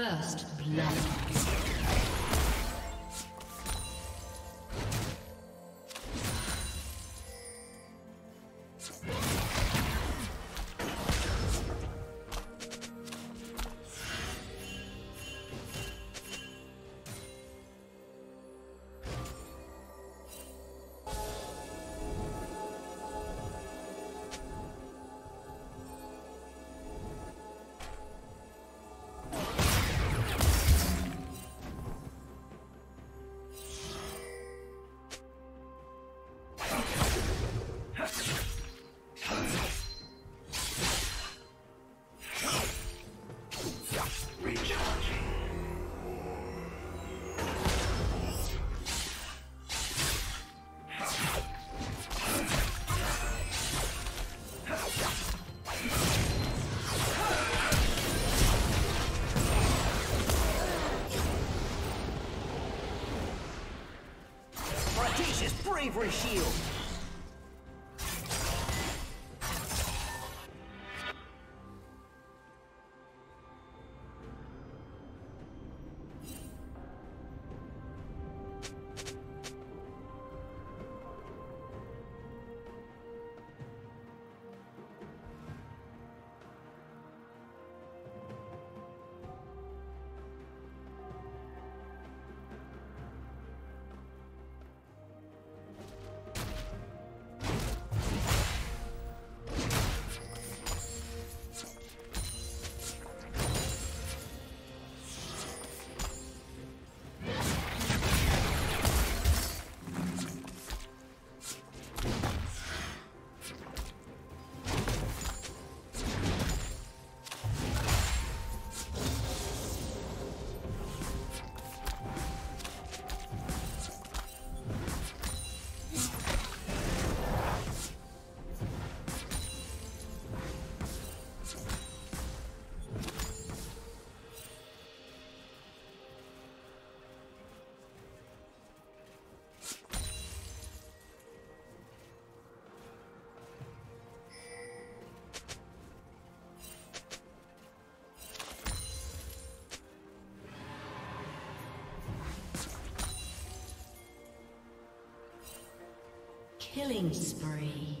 First blood. Bravery shield. Killing spree.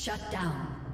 Shut down.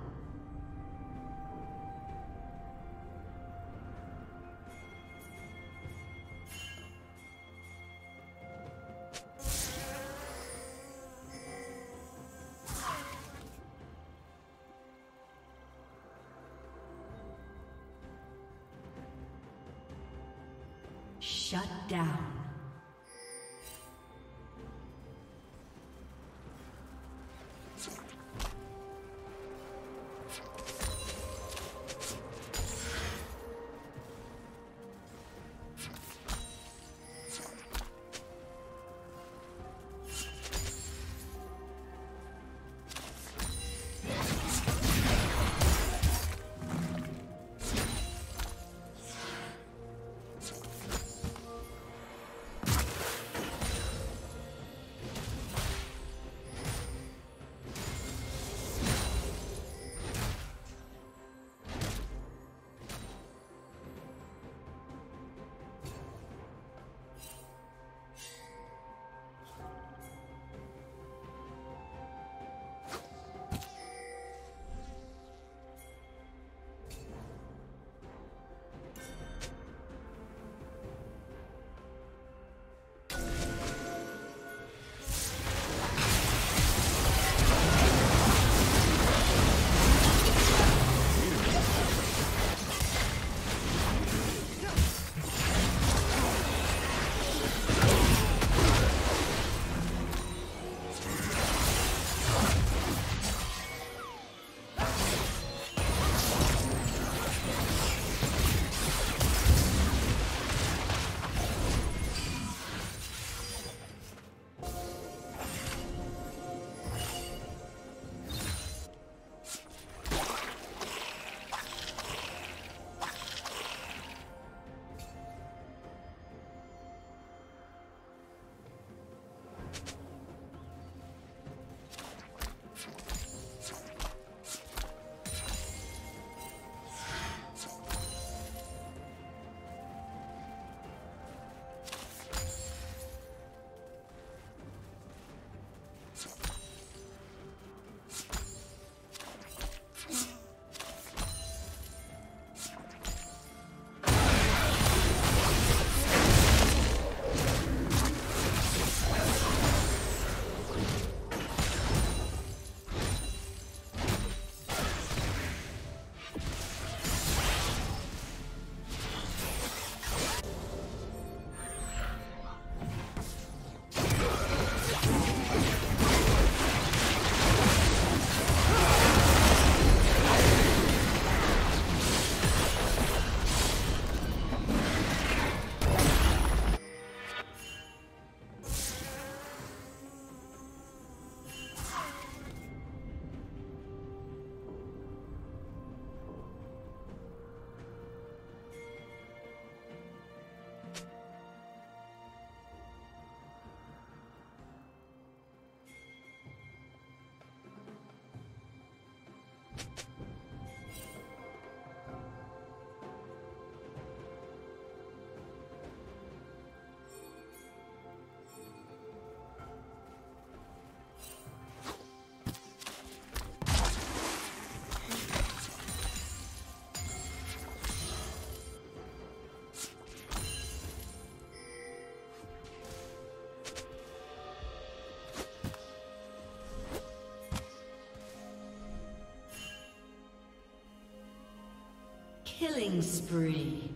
Killing spree.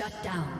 Shut down.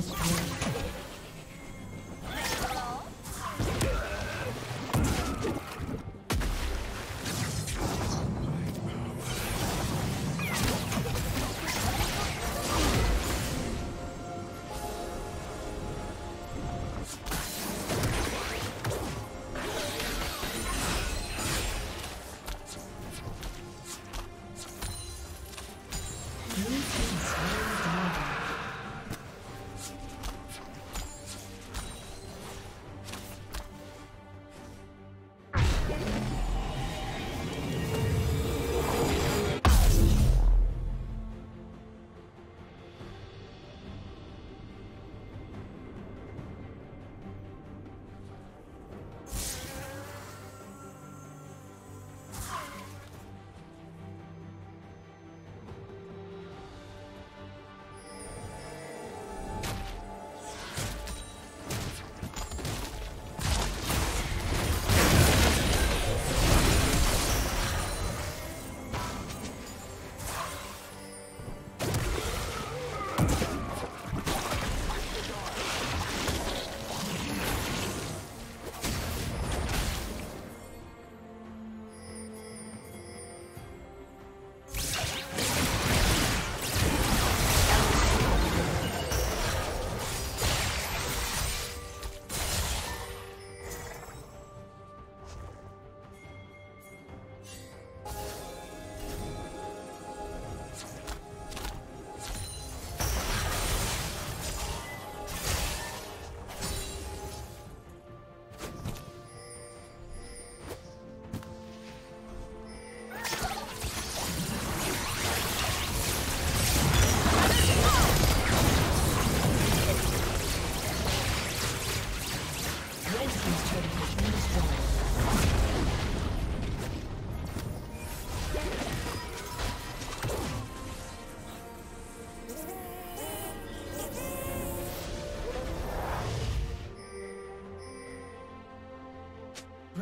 destroyed.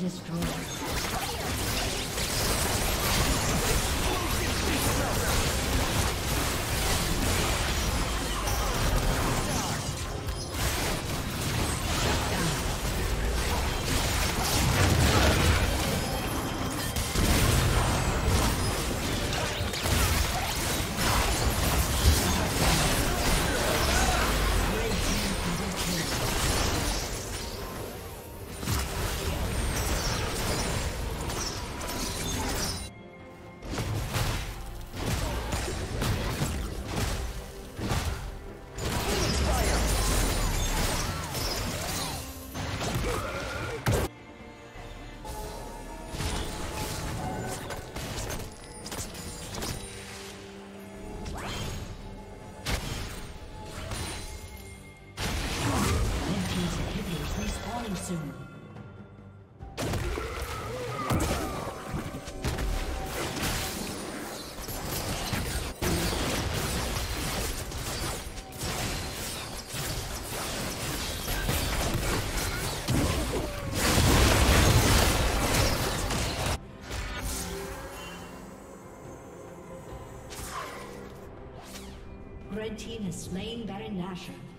Destroyed. Soon. Red team has slain Baron Nashor.